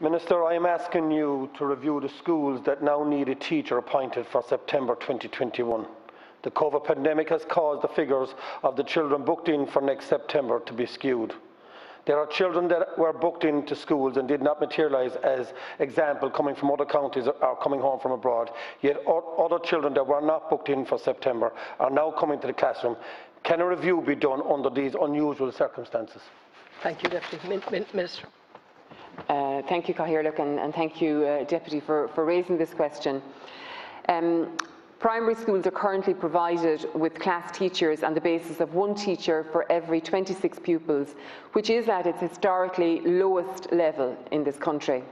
Minister, I am asking you to review the schools that now need a teacher appointed for September 2021. The COVID pandemic has caused the figures of the children booked in for next September to be skewed. There are children that were booked into schools and did not materialise as example coming from other counties or coming home from abroad, yet other children that were not booked in for September are now coming to the classroom. Can a review be done under these unusual circumstances? Thank you, Deputy Min Min Minister. Uh, thank you, Cathaoirleach, and, and, thank you, uh, Deputy, for, for raising this question. Um, Primary schools are currently provided with class teachers on the basis of one teacher for every 26 pupils, which is at its historically lowest level in this country.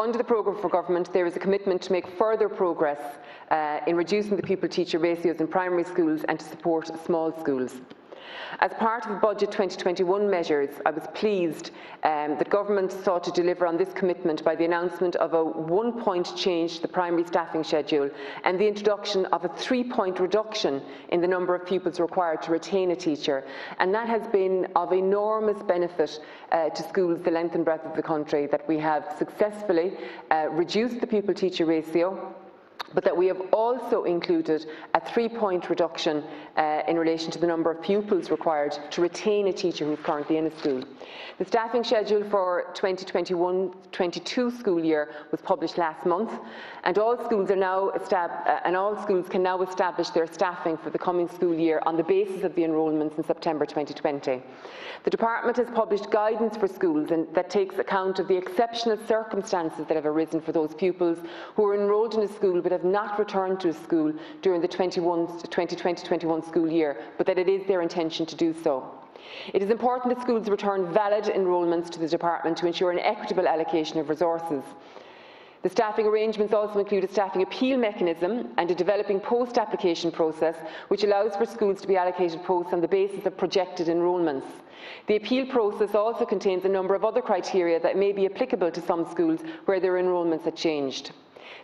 Under the programme for government, there is a commitment to make further progress uh, in reducing the pupil-teacher ratios in primary schools and to support small schools. As part of the Budget 2021 measures, I was pleased um, that Government sought to deliver on this commitment by the announcement of a one-point change to the primary staffing schedule and the introduction of a three-point reduction in the number of pupils required to retain a teacher. And that has been of enormous benefit uh, to schools the length and breadth of the country, that we have successfully uh, reduced the pupil-teacher ratio but that we have also included a three-point reduction uh, in relation to the number of pupils required to retain a teacher who is currently in a school. The staffing schedule for 2021-22 school year was published last month, and all schools are now uh, and all schools can now establish their staffing for the coming school year on the basis of the enrolments in September 2020. The department has published guidance for schools and, that takes account of the exceptional circumstances that have arisen for those pupils who are enrolled in a school but have not returned to school during the 2020-21 school year, but that it is their intention to do so. It is important that schools return valid enrolments to the department to ensure an equitable allocation of resources. The staffing arrangements also include a staffing appeal mechanism and a developing post-application process which allows for schools to be allocated posts on the basis of projected enrolments. The appeal process also contains a number of other criteria that may be applicable to some schools where their enrolments have changed.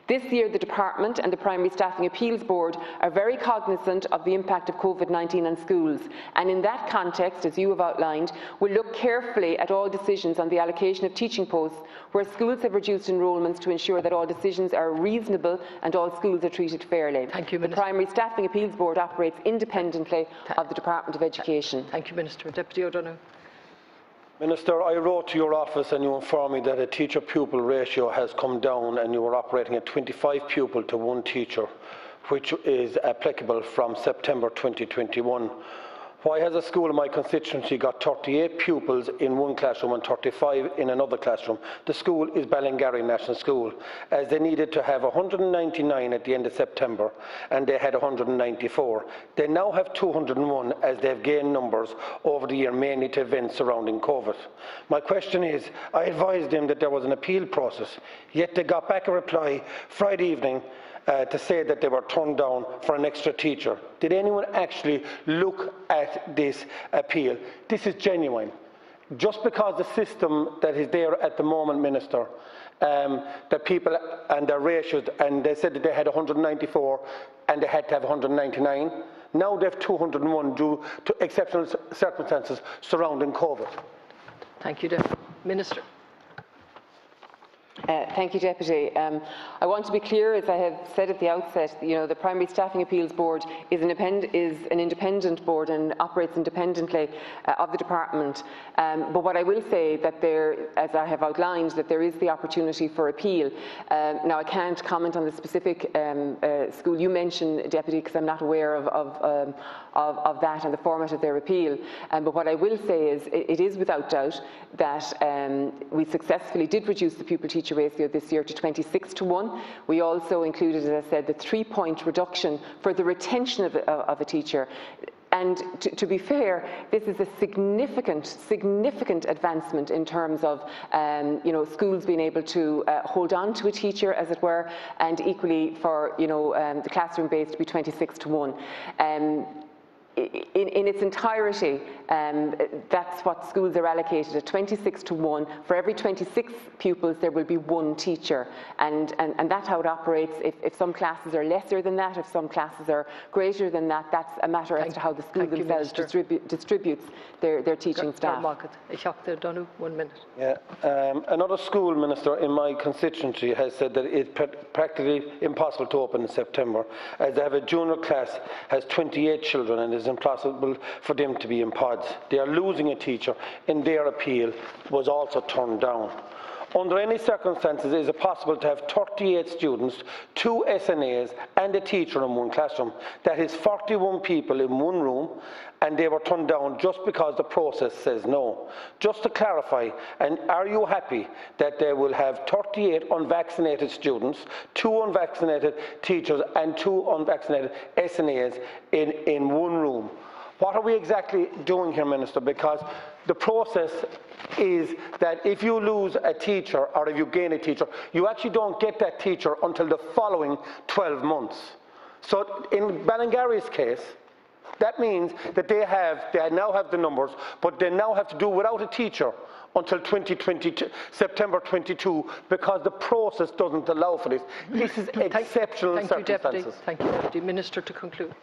This year, the Department and the Primary Staffing Appeals Board are very cognisant of the impact of COVID-19 on schools, and in that context, as you have outlined, will look carefully at all decisions on the allocation of teaching posts where schools have reduced enrolments to ensure that all decisions are reasonable and all schools are treated fairly. Thank you, Minister. The Primary Staffing Appeals Board operates independently of the Department of Education. Thank you, Minister. Deputy O'Donoghue. Minister, I wrote to your office and you informed me that a teacher-pupil ratio has come down and you are operating at 25 pupil to one teacher, which is applicable from September 2021. Why has a school in my constituency got 38 pupils in one classroom and 35 in another classroom? The school is Ballingarry National School, as they needed to have 199 at the end of September, and they had 194. They now have 201 as they've gained numbers over the year, mainly to events surrounding COVID. My question is, I advised them that there was an appeal process, yet they got back a reply Friday evening uh, to say that they were turned down for an extra teacher. Did anyone actually look at this appeal? This is genuine. Just because the system that is there at the moment, Minister, um, the people and their ratios, and they said that they had 194 and they had to have 199. Now they have 201 due to exceptional circumstances surrounding COVID. Thank you, Minister. Uh, thank you, Deputy. Um, I want to be clear, as I have said at the outset, you know, the Primary Staffing Appeals Board is an, is an independent board and operates independently uh, of the Department. Um, but what I will say that there, as I have outlined, that there is the opportunity for appeal. Um, now, I can't comment on the specific um, uh, school you mentioned, Deputy, because I'm not aware of, of, um, of, of, that and the format of their appeal. But what I will say is it, it is without doubt that we successfully did reduce the pupil-teacher ratio this year to 26 to 1. We also included, as I said, the three-point reduction for the retention of a, of a teacher. And to, to, be fair, this is a significant, significant advancement in terms of um, you know, schools being able to uh, hold on to a teacher, as it were, and equally for you know, um, the classroom base to be 26 to 1. Um, in, in its entirety, um, that's what schools are allocated at 26 to 1. For every 26 pupils, there will be one teacher. And, and, and that's how it operates. If, if some classes are lesser than that, if some classes are greater than that, that's a matter as to how the school thank you, themselves Minister. distribu- distributes their, their teaching Gar staff. Market. Donald, one minute. Yeah, um, another school minister in my constituency has said that it's pra- practically impossible to open in September, as they have a junior class has 28 children and it's impossible for them to be in pods. They are losing a teacher, and their appeal was also turned down. Under any circumstances, is it possible to have 38 students, two SNAs, and a teacher in one classroom? That is 41 people in one room, and they were turned down just because the process says no. Just to clarify, and are you happy that they will have 38 unvaccinated students, two unvaccinated teachers, and two unvaccinated SNAs in, in one room? What are we exactly doing here, Minister? Because the process is that if you lose a teacher or if you gain a teacher, you actually don't get that teacher until the following 12 months. So in Ballingarry's case, that means that they have, they now have the numbers, but they now have to do without a teacher until 2022, September 22, because the process doesn't allow for this. This is Thank- exceptional Thank you, Deputy. circumstances. Thank you, Deputy. Minister to conclude.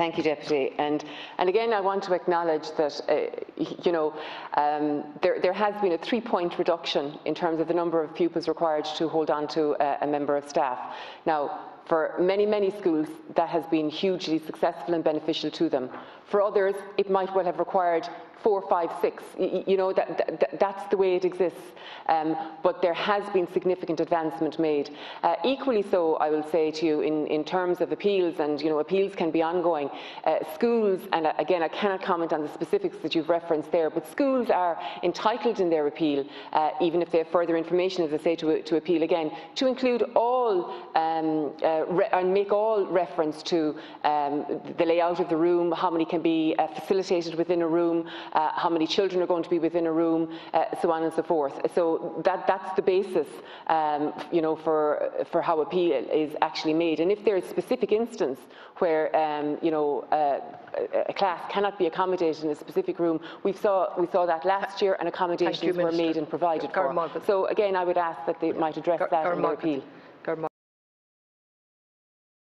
Thank you, Deputy. And, and again, I want to acknowledge that, uh, you know, um, there, there has been a three-point reduction in terms of the number of pupils required to hold on to a, a member of staff. Now, for many, many schools, that has been hugely successful and beneficial to them. For others, it might well have required four, five, six. You know, that, that, that's the way it exists. Um, but there has been significant advancement made. Uh, equally so, I will say to you, in, in terms of appeals, and you know, appeals can be ongoing. Uh, schools, and uh, again, I cannot comment on the specifics that you've referenced there, but schools are entitled in their appeal, uh, even if they have further information, as I say, to, to appeal again, to include all um, uh, and make all reference to um, the layout of the room, how many can be uh, facilitated within a room, uh, how many children are going to be within a room, uh, so on and so forth. So that, that's the basis, um, you know, for, for how appeal is actually made. And if there is a specific instance where, um, you know, uh, a- class cannot be accommodated in a specific room, we saw, we saw that last year and accommodations were Minister. made and provided for. Margaret. So again, I would ask that they might address Gar- that in their appeal.